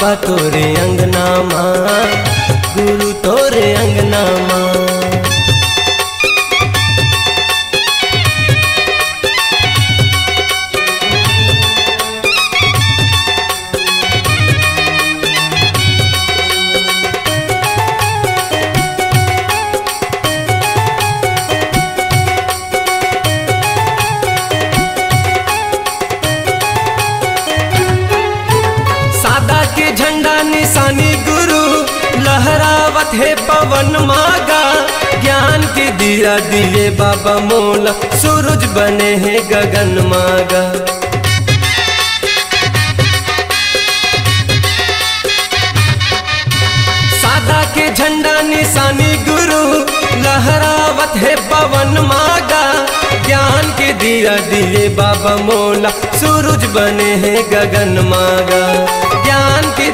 बाबा तोरे अंगना माँ दिया दिए बाबा मोला, सूरज बने हैं गगन मागा सादा के झंडा निशानी गुरु, लहरावत है पवन मागा ज्ञान के दिया दिए बाबा मोला, सूरज बने हैं गगन मागा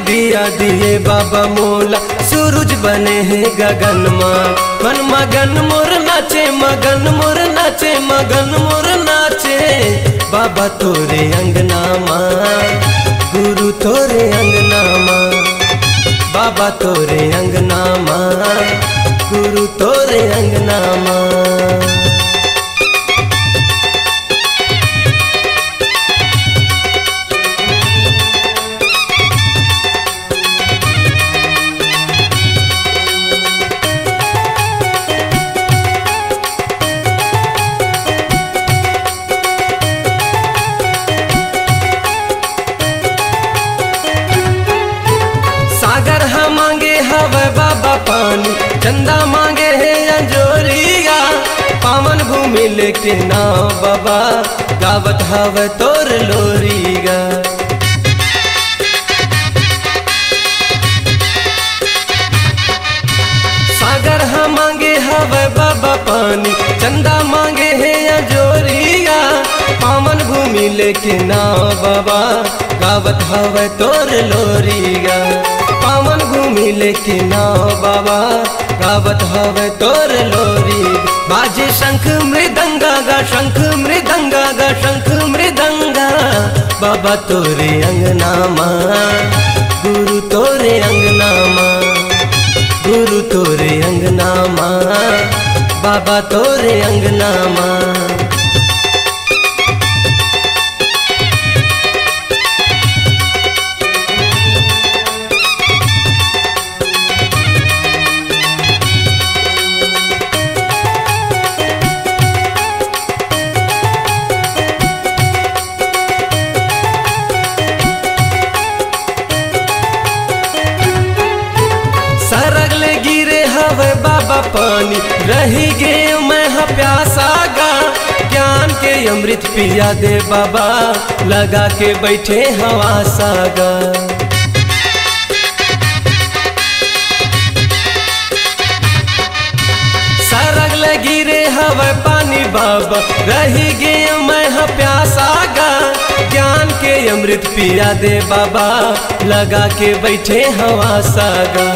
दिया दिए बाबा मोला। सूरज बने हैं गगन माँ। मन मगन मोर नाचे, मगन मोर नाचे, मगन मोर नाचे। बाबा तोरे अंगना माँ, गुरु तोरे अंगना माँ। बाबा तोरे अंगना माँ, गुरु तोरे अंगना माँ। हवे तोर लोरीगा सागर हम मांगे हवे बाबा पानी, चंदा मांगे है अंजोरिया पावन भूमि लेके नाव बाबा, गावत हवे तोर लोरीगा भूमि लेके नाव बाबा, गावत हवे तोर लोरी। बाजे शंख मृदंगा गा, शंख मृदंगा गा, शंख मृदंगा। बाबा तोरे अंगना माँ गुरु तोरे अंगना माँ गुरु तोरे अंगना माँ बाबा तोरे अंगना पिया दे बाबा, लगा के बैठे हवा सागा सरग ले गिरे हवे पानी बाबा, रही गे मैं हा प्यासा गा ज्ञान के अमृत पिया दे बाबा, लगा के बैठे हवा सागा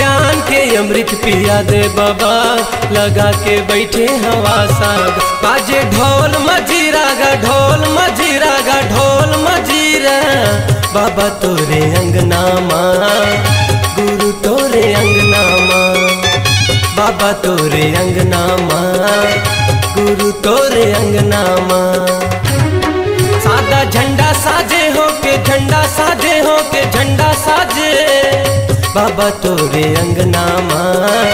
ज्ञान के अमृत पिया दे बाबा, लगा के बैठे हवा सागा बाजे ढोल मजीरा गा, ढोल मजीरा गा, ढोल मजीरा। बाबा तोरे अंगना माँ गुरु तोरे अंगना माँ बाबा तोरे अंगना माँ गुरु तोरे अंगना माँ सादा झंडा साजे हो के झंडा साजे हो के झंडा साजे। बाबा तोरे अंगना माँ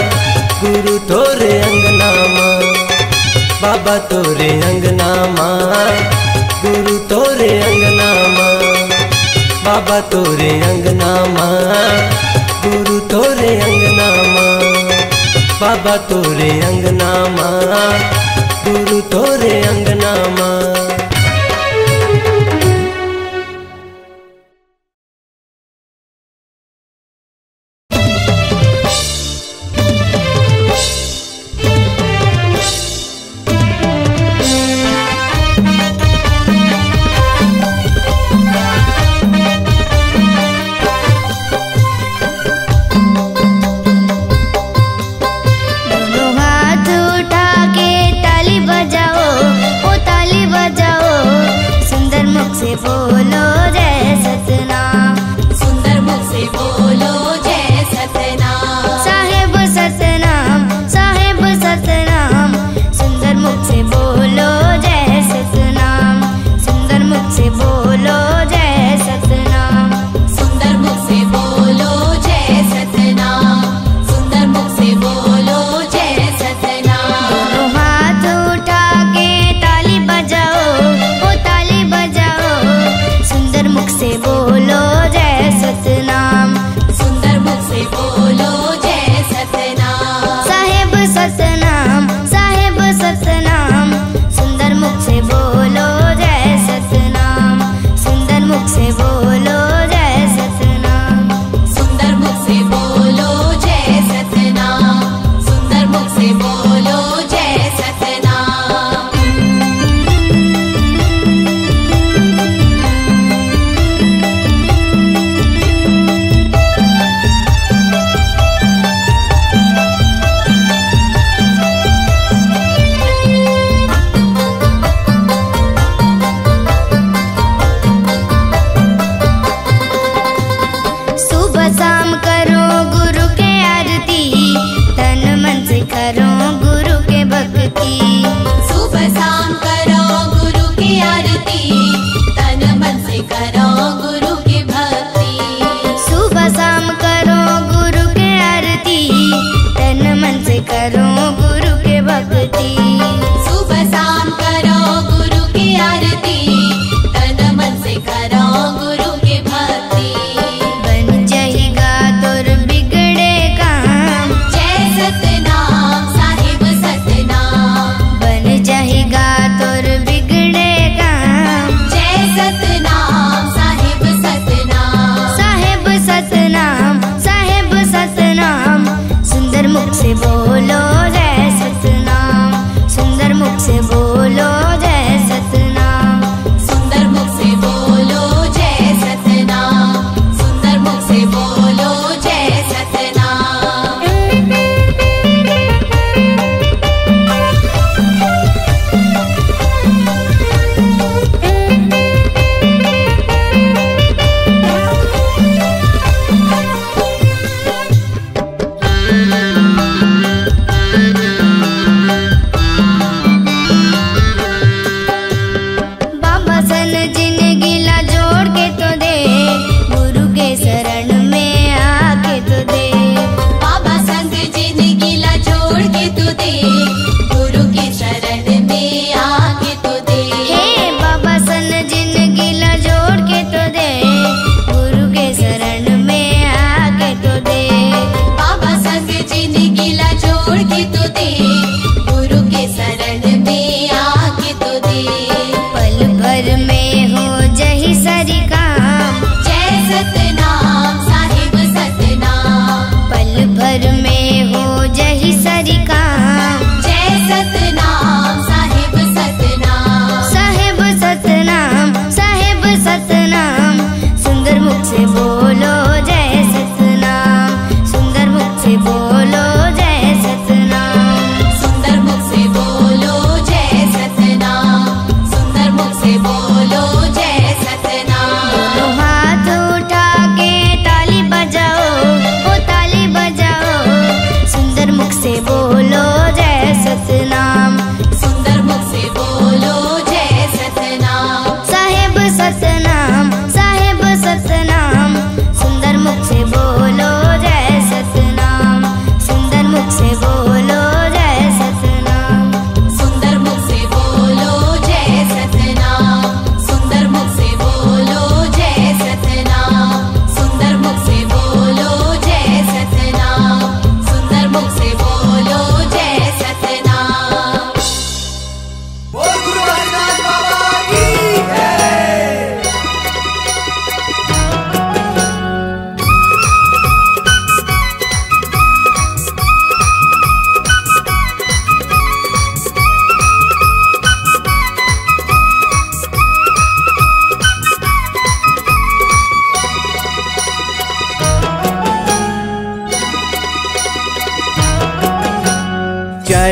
गुरु तोरे अंगना माँ बाबा तोरे अंगना माँ गुरु तोरे अंगना माँ बाबा तोरे अंगना माँ गुरु तोरे अंगना माँ बाबा तोरे अंगना माँ गुरु तोरे अंगना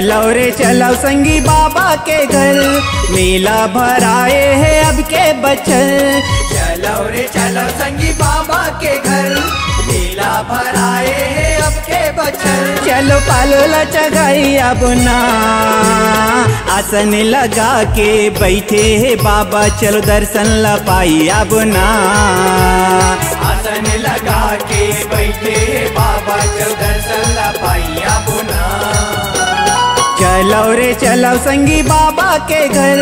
चलाओ रे चलाओ संगी बाबा के घर। मेला भराए है अब के बचन चलाओ रे चलाओ संगी बाबा के घर। मेला भराए है अब के बचन चलो पालो लचगाई अब ना। आसन लगा के बैठे है बाबा। चलो दर्शन ला पाई अब ना। आसन लगा के बैठे है बाबा। चलो दर्शन ला चलो रे चलो संगी बाबा के घर।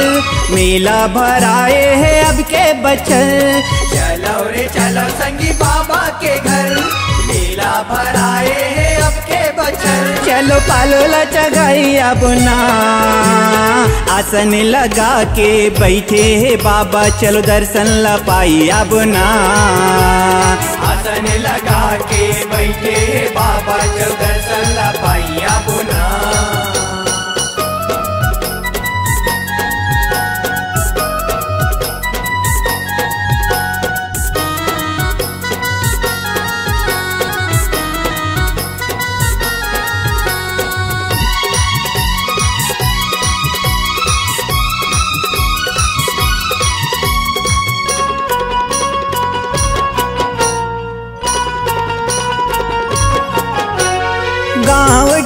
मेला भराए है अब के बचल चलो रे चलो संगी बाबा के घर। मेला भराए है अब के बचल चलो पालो चगाई अब ना। आसन लगा के बैठे है बाबा। चलो दर्शन ला पाई अब ना। आसन लगा के बैठे है बाबा। चलो दर्शन ला पाइया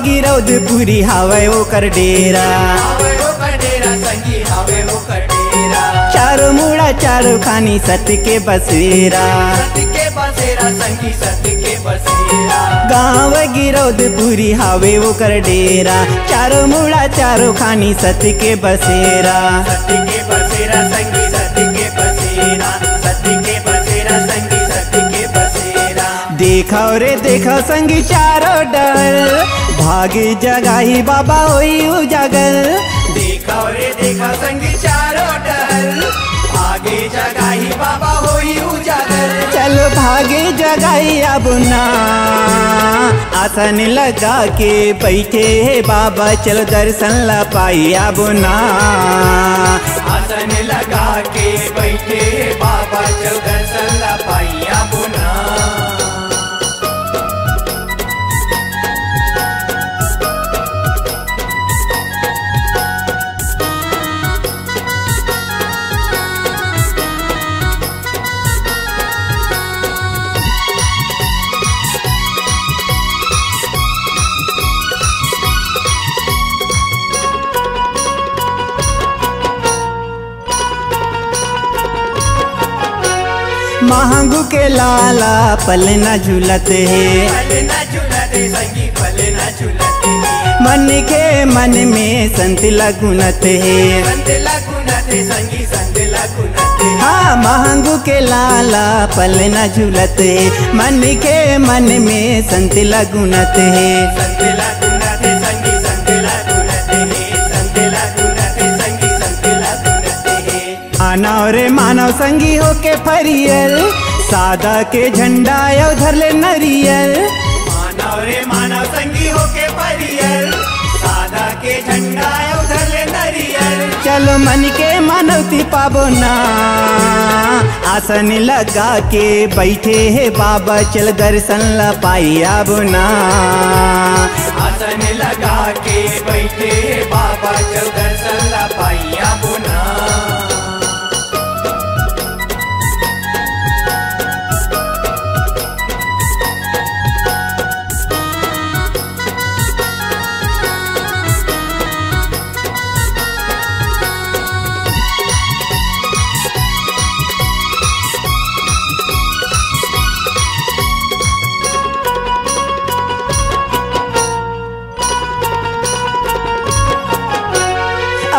गाँव गिरौदपुरी हवे ओकर डेरा। संगी चारो मुड़ा चारो खानी सत के बसेरा। संगी गाँव गिरौदपुरी हवे ओकर डेरा। चारो मुड़ा चारो खानी सत के बसेरा। के बसेरा संगी सत्य के बसेरा। सत्य के बसेरा संगी सत्य के बसेरा। देखो रे देखो संगी चारो डर। भागी जगाही बाबा ओई उजागर। देखा रे देखा संगी चारों डर। आगे जगाही बाबा होई उजागर। चलो भागे जगाई अब ना। आसन लगा के बैठे है बाबा चलो दर्शन ला पाई अब ना। आसन लगा के बैठे बाबा चल दर्शन ला महंगू के लाला, पल न झूलत है। मन के मन में संत लगुनत है। हाँ महंगू के लाला, पल न झूलत मन के मन में संत लगुनत है। मानव रे मानव संगी हो के फरियल। सादा के झंडा यो धर ले नरियल। मानव रे मानव संगी होके परियल सादा के झंडा उधर ले नरियल। चलो मन के मानवती पाबो ना आसन लगा के बैठे है बाबा, चल दर्शन ला पाई अब ना आसन लगा के बैठे हे बाबा, चल दर्शन ला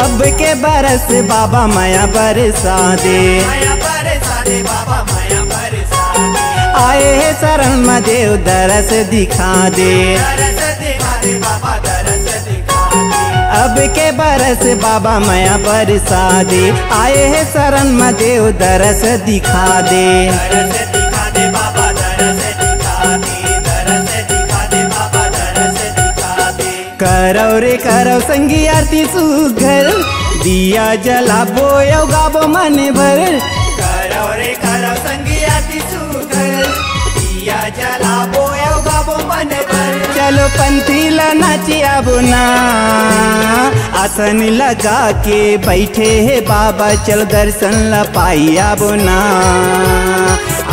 अब के बरस बाबा माया बरसा दे आए है शरण में देव दरस दिखा दे अब के बरस बाबा माया बरसा दे आए है शरण में देव दरस दिखा दे दरस दिखा दे करौ रे करौ संगी आरती सुघर दिया जला बोयो गाबो मन भर। करो रे करो संगिया सुधर। दिया जला बोयो गाबो मन भर। चलो पंथी ला नाची अब ना। आसन लगा के बैठे है बाबा, चल दर्शन ला पाई अब ना।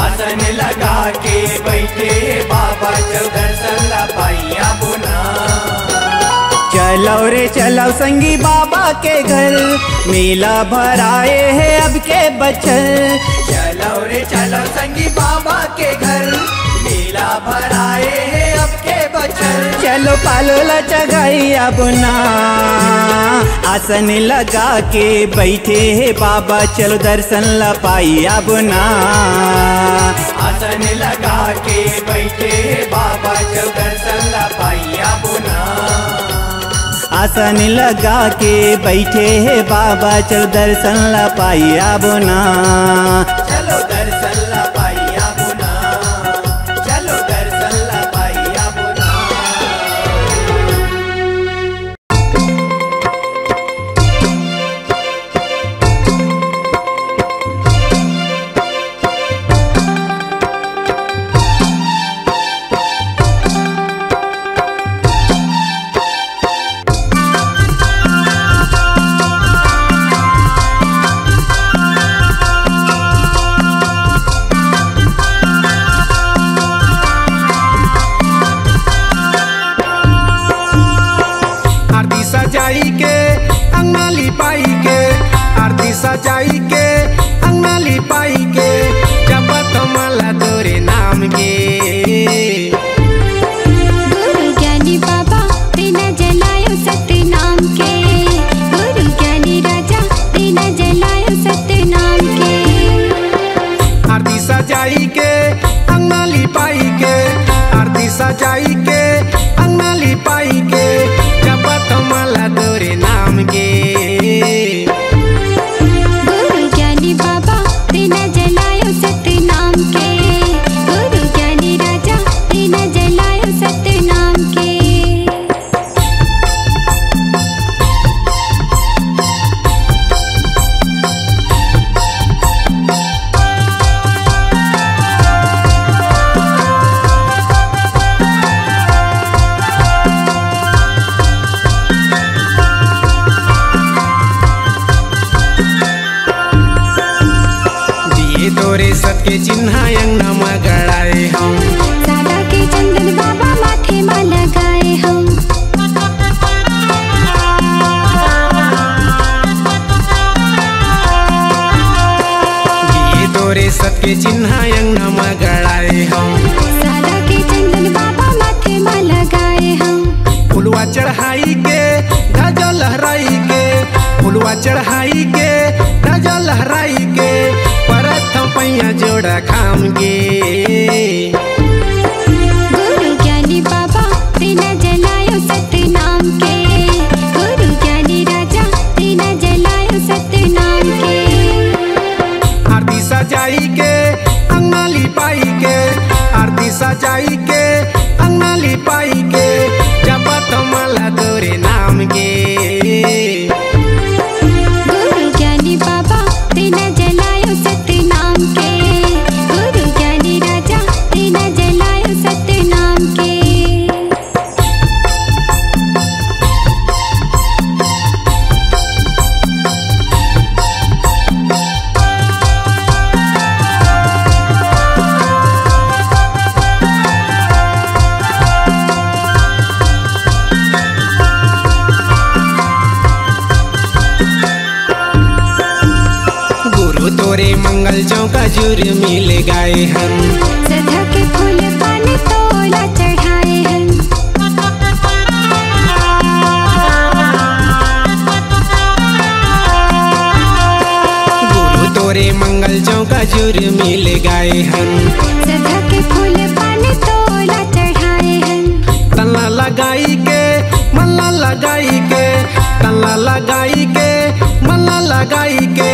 आसन लगा के बैठे हे बाबा, चल चलो रे चलो संगी बाबा के घर। मेला भराए है अब के बचल चलो रे चलो संगी बाबा के घर। मेला भराए है अब के बचल चलो पालो लचगाई अब ना। आसन लगा के बैठे है बाबा। चलो दर्शन ला पाई अब ना। आसन लगा के बैठे है बाबा। चलो दर्शन ला बुना आसन लगा के बैठे है बाबा चल दर्शन ला पाई अब ना के चिन्ह अंगना में गड़ाए हम सादा के चंदन बाबा माथे में लगाए हम फुलवा चढ़ाई के ध्वजा लहराई के फुलवा चढ़ाई के ध्वजा लहराई के परत पैया जोड़ा खाम के चौका मिल गए हम। सदा के फूल पान तोला चढ़ाए गुरु तोरे मंगल चौका जुर मिल गए हम। के फूल पान तोला चढ़ाए लगाई के मल्ला लगाई के तल्ला लगाई के मल्ला लगाई के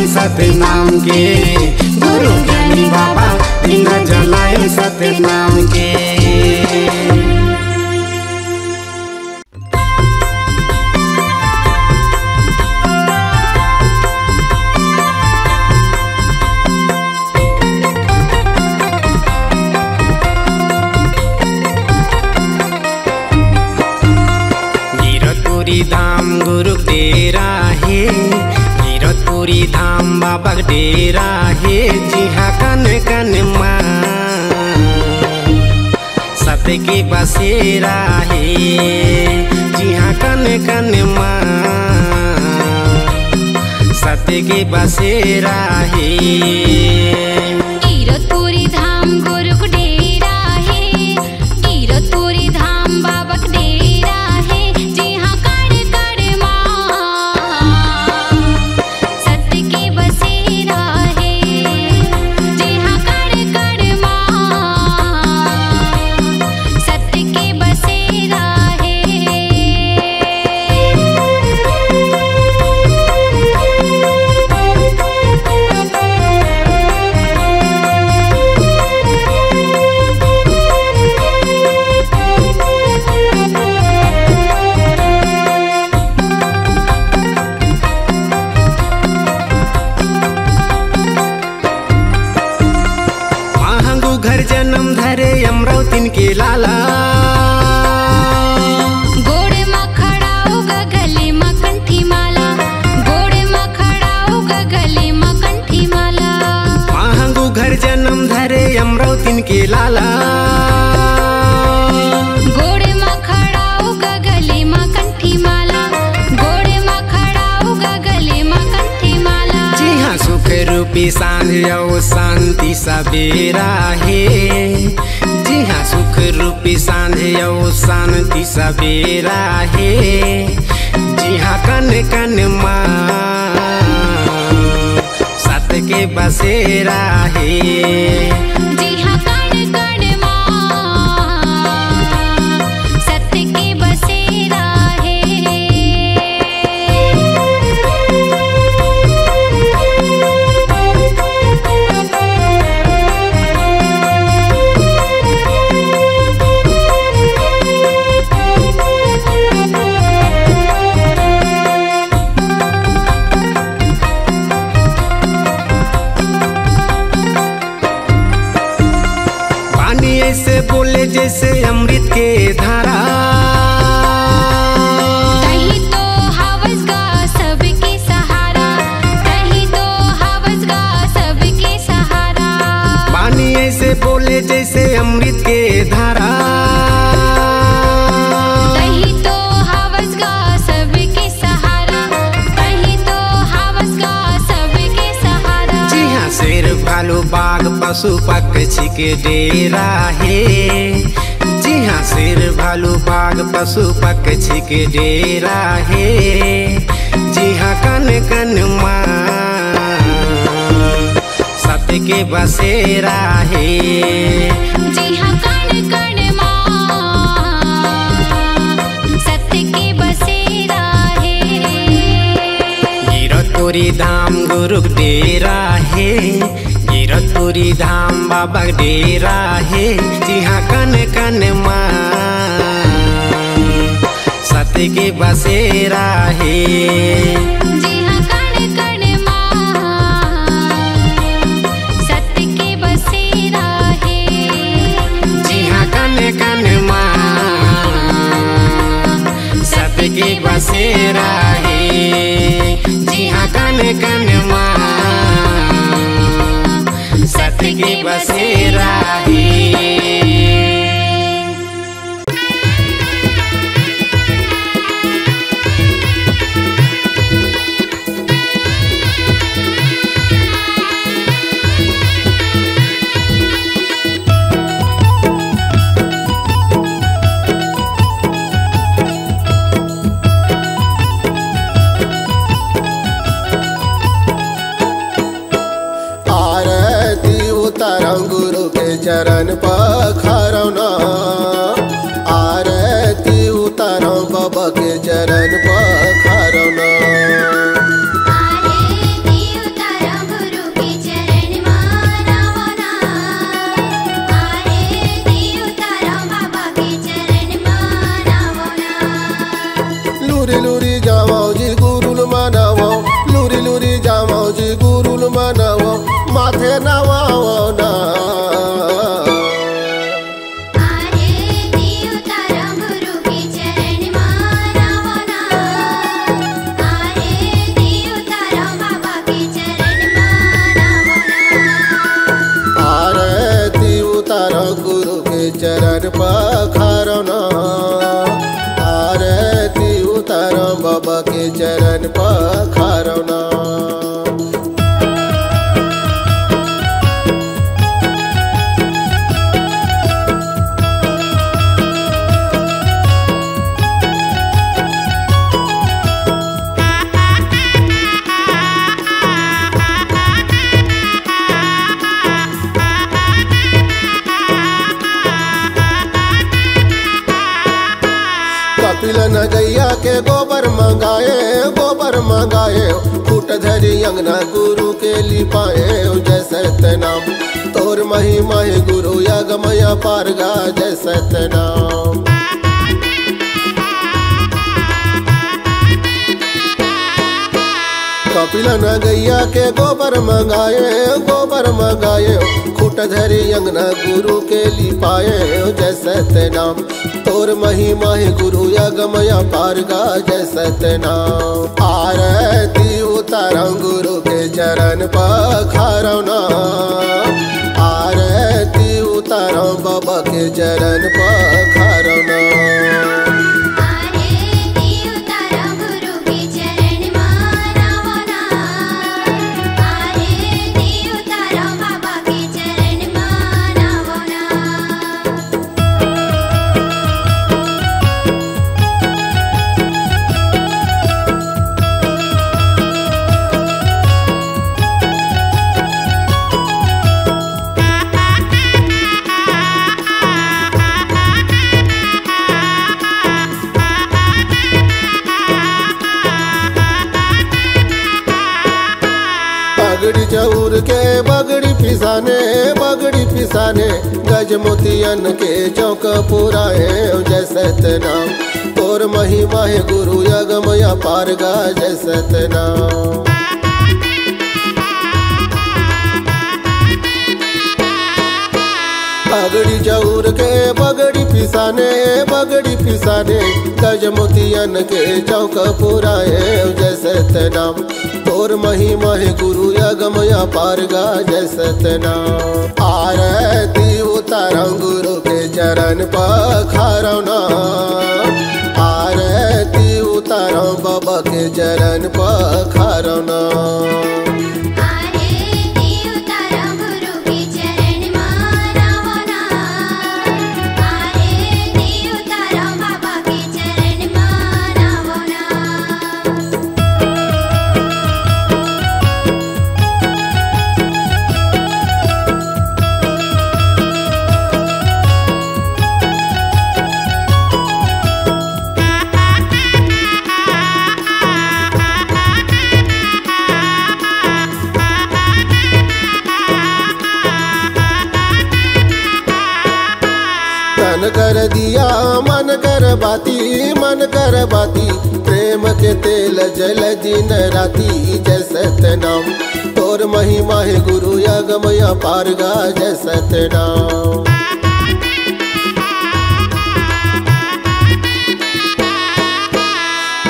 जलायम सत्य नाम के। गुरु ज्ञानी बाबा दिन जलाए सत्य नाम के। धाम हे जिहा कन कन माँ। सत्य के बसेरा है जिहा कन कन माँ। सत्य के बसेरा है शांति सवेरा हे जी हाँ सुख रूपी साँझ यौ शांति सवेरा हे जी हाँ कन कन माँ सत के बसेरा है। पशु पक्षी के डेरा है जी हाँ शेर भालू बाघ पशु पक्षी के डेरा है जी हाँ कन कन माँ सत्य के बसेरा है जी कण कण माँ सत्य के बसेरा गिरतपुरी धाम गुरु डेरा है गिरतपुरी धाम बाबा डेरा है जी हाँ कन कन माँ सत्य के बसेरा है के बसेरा है जी हाँ कन कन माँ सत्य पखारना। आरती उतर बाबा के चरण पखारना। धरी गुरु के लिपाए जय सतनाम तोर मही मही गुरु यगमया पारगा जय सतनाम कपिल न गैया के गोबर मंगाए गोबर मंगाए। खूट धरी अंगना गुरु के लिपाए जय सतनाम तोर मही माही गुरु यगमया पारगा जय सतनाम आरती उतारा गुरु के चरण पखारना आरती उतारा बाबा के चरण पखारना बगड़ी पिसाने गज मोतियन के चौक पुराए जय सतनाम और महिमा माहे गुरु यगमया पारगा जय सतनाम बगड़ी चौर के बगड़ी पिसाने बगड़ी पिसाने गज के चौक पुराए जय सतनाम तोर मही मही गुरु यगमया पारगा जय सतनाम आरती उतारा गुरु के चरण पखारना। आरती उतारा बाबा के चरण पखारना। दिया मन कर बाती, मन कर बाती। प्रेम के तेल जल दिन राती जय सतनाम तोर मही है गुरु यगमया पारगा जय सतनाम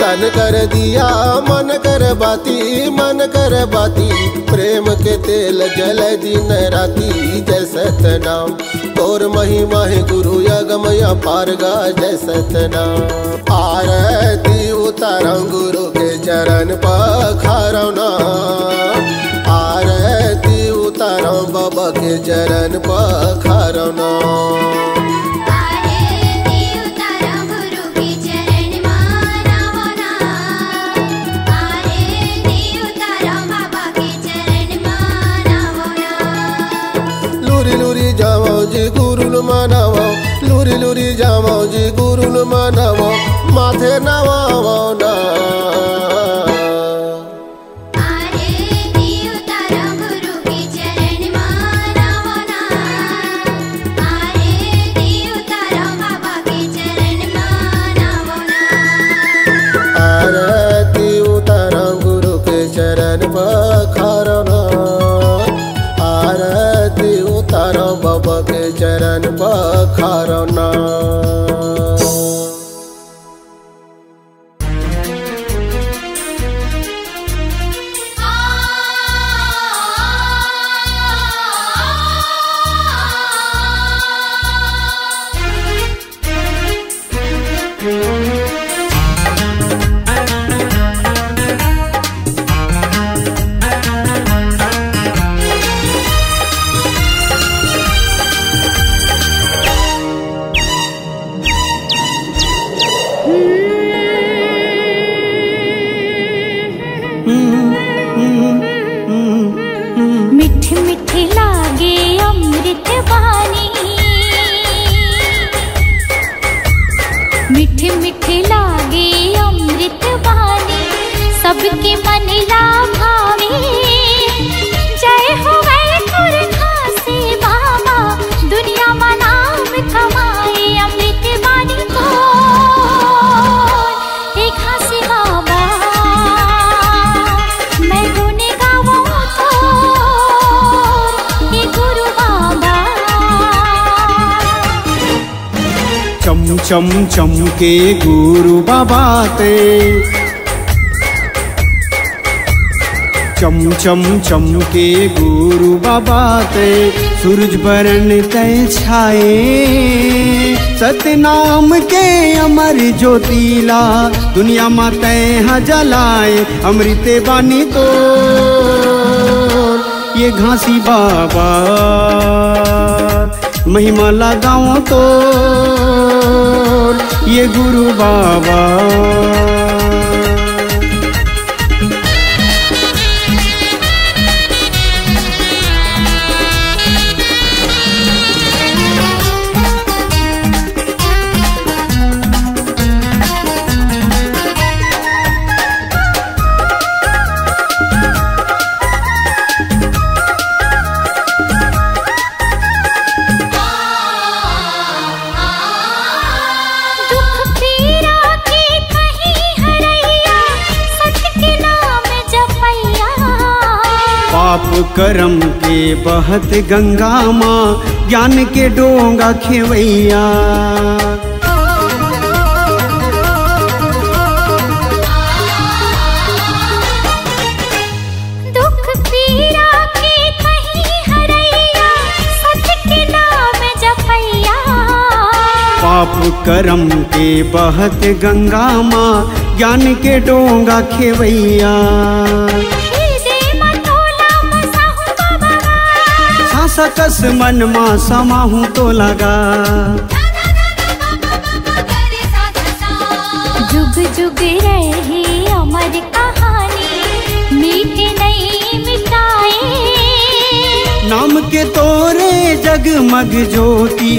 तन कर दिया, मन कर बाती, मन कर बाती। प्रेम के तेल जल दिन राती, जय सतनाम। तोर मही माहे गुरु यगमया पारगा, जय सतनाम। आरती उतारा गुरु के चरण पखारना आरती उतारा बाबा के चरण पखारना जी गुरुल मनावो माथे नवावो ना आरती उतारा गुरु के चरण मानवना सबके मन ला भावे जय हो बाबा, दुनिया में नाम कमाए अमृत बानी को। एक हँसी बाबा, मैं गुण गाऊं तो ये गुरु बाबा। चम चम चम के गुरु बाबा ते। चम चम चम के गुरु बाबा ते सूरज बरन तय छाए। सतनाम के अमर ज्योतिला, दुनिया मा तय जलाए अमृते बानी तो। ये घासी बाबा, महिमा लगाओ तो। ये गुरु बाबा। बहत गंगा माँ ज्ञान के डोंगा खेवैया। पाप करम के बहत गंगा माँ ज्ञान के डोंगा खेवैया। सासा कस मन माँ समाहू तो लगा। जुग जुग रहे अमर कहानी मीठे नहीं मिटाए नाम के तोरे जगमग ज्योति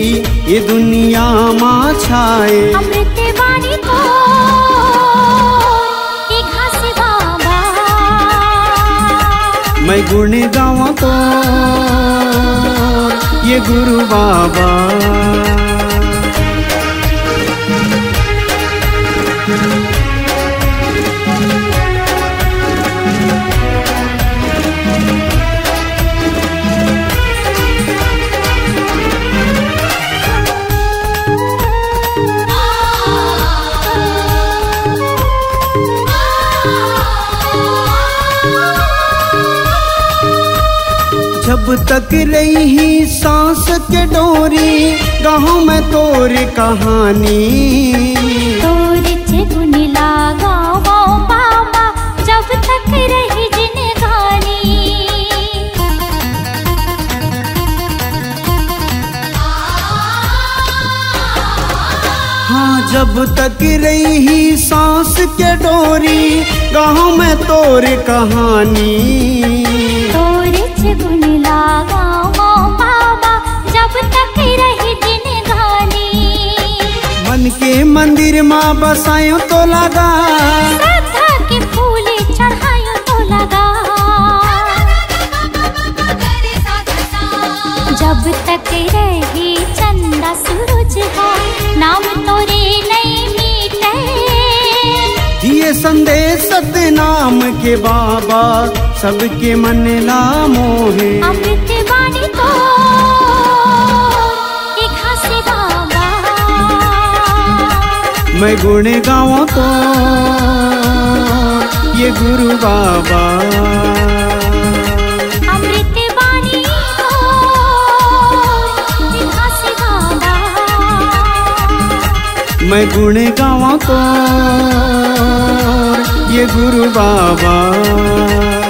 ये दुनिया माँ छाए। अमृत वाणी मैं गुण गावा तो ये गुरु बाबा। तक रही सांस के डोरी गाँव में तोर कहानी। तोर गुण लागा वो बाबा जब तक रही जिन हाँ जब तक रही सांस के डोरी गाँव में तोर कहानी। गुण लागा वो बाबा जब तक रही जिन गानी मन के मंदिर माँ बसायो तो लगा। श्रद्धा के फूल चढ़ायो तो लगा। जब तक रही संदेश सतनाम के बाबा सबके मन ला मोहे अमृत वाणी बाबा। मैं गुण गाँव तो ये गुरु बाबा। मैं गुण गावा तो ये गुरु बाबा।